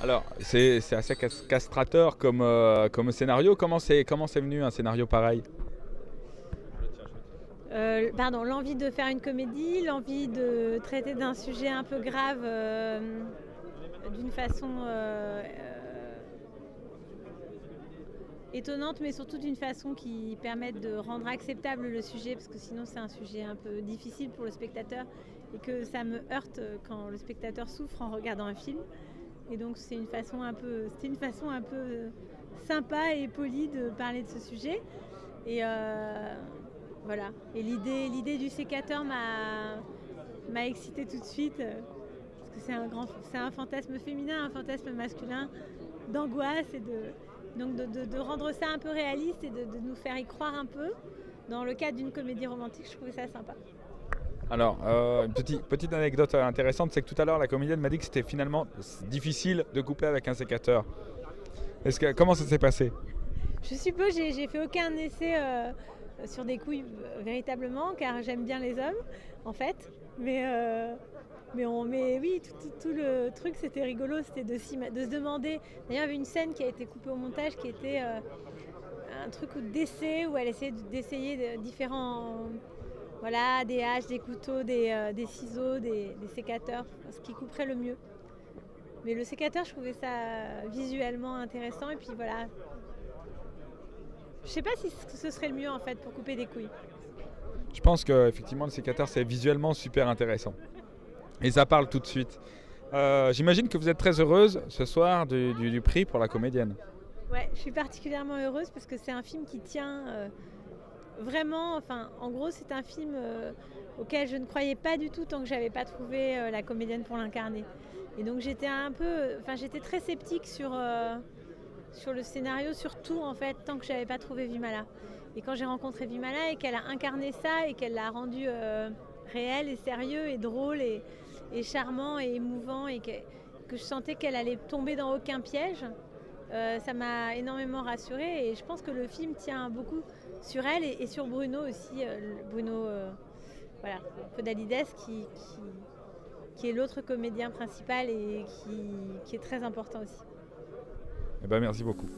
Alors, c'est assez cas- castrateur comme, euh, scénario. Comment c'est venu un scénario pareil? Euh, pardon, l'envie de faire une comédie, l'envie de traiter d'un sujet un peu grave euh, d'une façon étonnante, mais surtout d'une façon qui permette de rendre acceptable le sujet, parce que sinon c'est un sujet un peu difficile pour le spectateur et que ça me heurte quand le spectateur souffre en regardant un film. Et donc c'est une façon un peu, c'était une façon un peu sympa et polie de parler de ce sujet. Et euh, voilà. Et l'idée, l'idée du sécateur m'a, m'a excitée tout de suite. euh, Parce que c'est un, grand, c'est un fantasme féminin, un fantasme masculin d'angoisse et de, donc de, rendre ça un peu réaliste et de, de nous faire y croire un peu. Dans le cadre d'une comédie romantique, je trouvais ça sympa. Alors, euh, une petite, anecdote intéressante, c'est que tout à l'heure, la comédienne m'a dit que c'était finalement difficile de couper avec un sécateur. Comment ça s'est passé? Je suppose, j'ai, fait aucun essai euh, sur des couilles euh, véritablement, car j'aime bien les hommes, en fait. Mais, oui, tout, le truc, c'était rigolo, c'était de, se demander. D'ailleurs, il y avait une scène qui a été coupée au montage qui était un truc d'essai, où elle essayait de- d'essayer de différents. Voilà, des haches, des couteaux, des, euh, des ciseaux, des, des sécateurs, ce qui couperait le mieux. Mais le sécateur, je trouvais ça visuellement intéressant. Et puis voilà, je sais pas si ce serait le mieux en fait pour couper des couilles. Je pense que effectivement le sécateur c'est visuellement super intéressant. Et ça parle tout de suite. Euh, J'imagine que vous êtes très heureuse ce soir du, du- du prix pour la comédienne. Ouais, je suis particulièrement heureuse parce que c'est un film qui tient euh, vraiment. Enfin, en gros, c'est un film euh, auquel je ne croyais pas du tout tant que j'avais pas trouvé euh, la comédienne pour l'incarner. Et donc j'étais un peu, enfin j'étais très sceptique sur euh, sur le scénario, surtout en fait tant que j'avais pas trouvé Vimala. Et quand j'ai rencontré Vimala et qu'elle a incarné ça et qu'elle l'a rendu réel et sérieux et drôle et, et charmant et émouvant et que, que je sentais qu'elle allait tomber dans aucun piège, ça m'a énormément rassurée et je pense que le film tient beaucoup sur elle et, sur Bruno aussi, euh, Bruno euh, voilà, Podalides qui, est l'autre comédien principal et qui, qui est très important aussi. Eh ben, merci beaucoup.